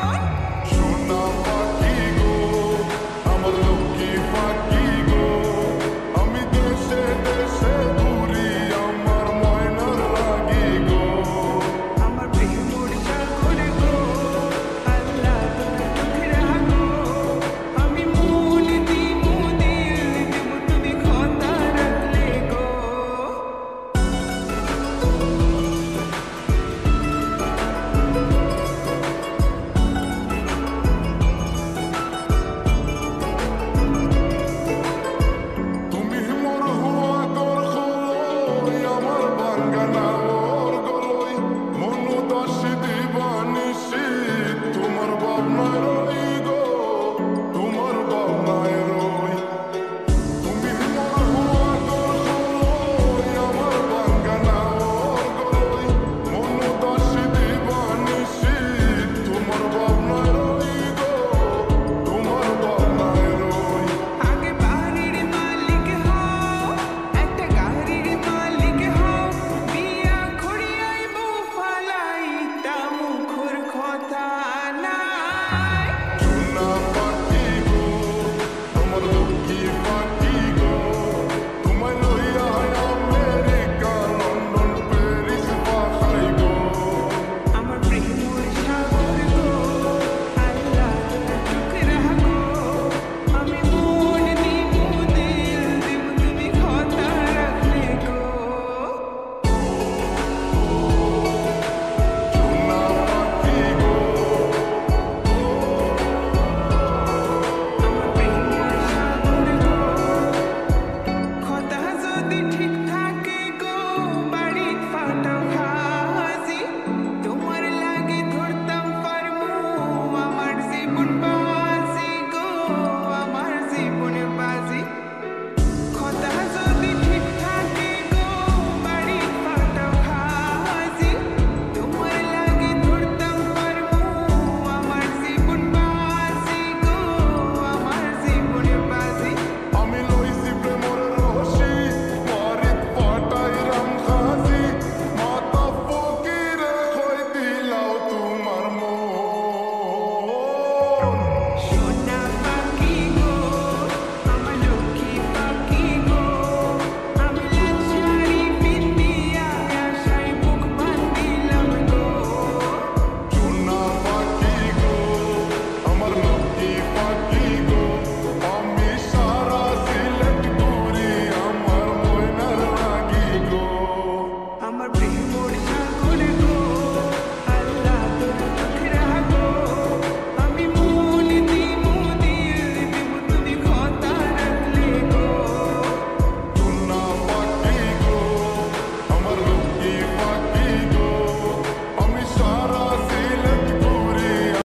on.